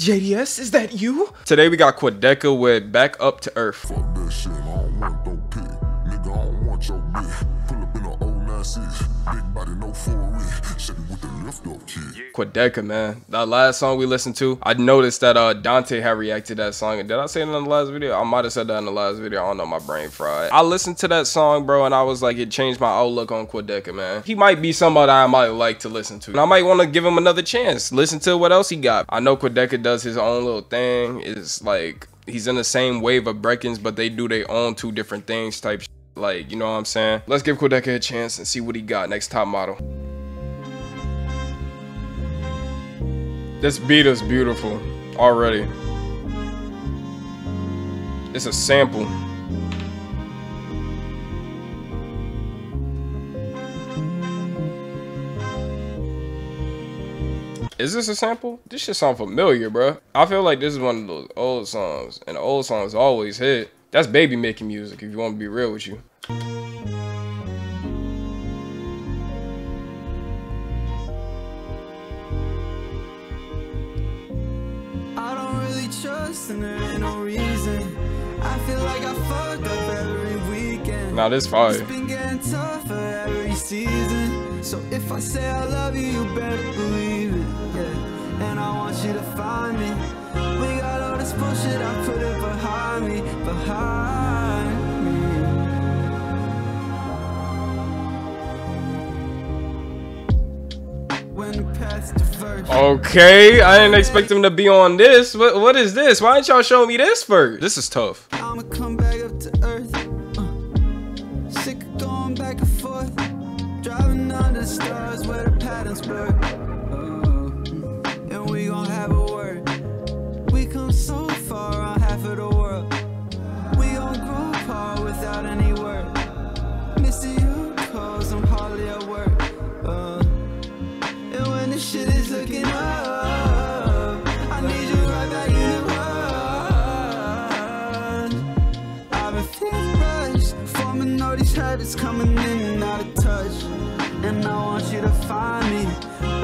JDS, is that you? Today we got Quadeca with Back Up to Earth. Fuck that shit, I don't want no pit. Nigga, I don't want your bitch. Pull up in a old 96. Big body, Quadeca, man. That last song we listened to, I noticed that uh Dante had reacted to that song. Did I say it in the last video? I might have said that in the last video. I don't know, my brain fried. I listened to that song, bro, and I was like, it changed my outlook on Quadeca, man. He might be somebody I might like to listen to. And I might want to give him another chance. Listen to what else he got. I know Quadeca does his own little thing. It's like he's in the same wave of brakence, but they do their own two different things type like, you know what I'm saying? Let's give Quadeca a chance and see what he got next top model. This beat is beautiful already. It's a sample. Is this a sample? This shit sound familiar, bro. I feel like this is one of those old songs, and old songs always hit. That's baby making music, if you want to be real with you. Now this fire. It's been getting tougher every season. So if I say I love you, you better believe it. Yeah. And I want you to find me. We got all this bullshit, I put it behind me, behind Okay, I didn't expect him to be on this. What what is this? Why didn't y'all show me this first? This is tough. I'ma come back up to earth. Uh, sick of going back and forth. Driving under the stars where the patterns. These coming in and out of touch. And I want you to find me.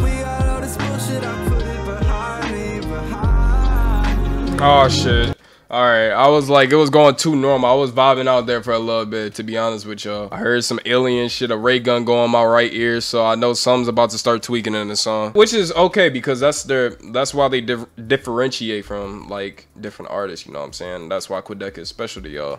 We got all this bullshit, I put it behind me, behind me. Oh shit. Alright, I was like, it was going too normal. I was vibing out there for a little bit, to be honest with y'all. I heard some alien shit, a ray gun go on my right ear, so I know something's about to start tweaking in the song. Which is okay, because that's their, that's why they dif differentiate from, like, different artists, you know what I'm saying? That's why Quadeca is special to y'all.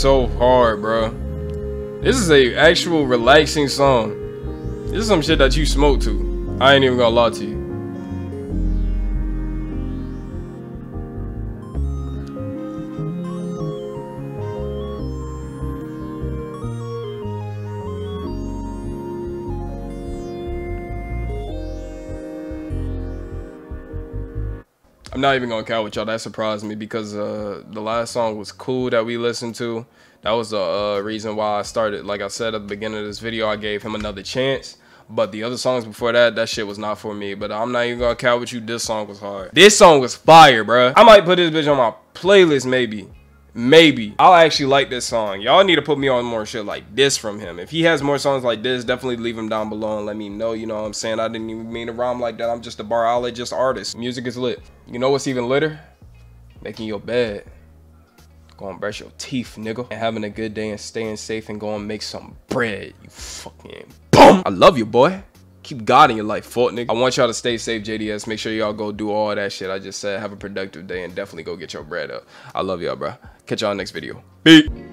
so hard, bro. This is a actual relaxing song. This is some shit that you smoke to. I ain't even gonna lie to you. I'm not even gonna count with y'all. That surprised me because uh, the last song was cool that we listened to. That was the uh, reason why I started. Like I said at the beginning of this video, I gave him another chance. But the other songs before that, that shit was not for me. But I'm not even gonna count with you. This song was hard. This song was fire, bro. I might put this bitch on my playlist maybe. Maybe. I'll actually like this song. Y'all need to put me on more shit like this from him. If he has more songs like this, definitely leave him down below and let me know. You know what I'm saying? I didn't even mean to rhyme like that. I'm just a barologist artist. Music is lit. You know what's even litter? Making your bed. Going brush your teeth, nigga. And having a good day and staying safe and going make some bread. You fucking boom. I love you, boy keep God in your life, fuck nigga. I want y'all to stay safe, JDS. Make sure y'all go do all that shit I just said. Have a productive day and definitely go get your bread up. I love y'all, bro. Catch y'all next video. Beat.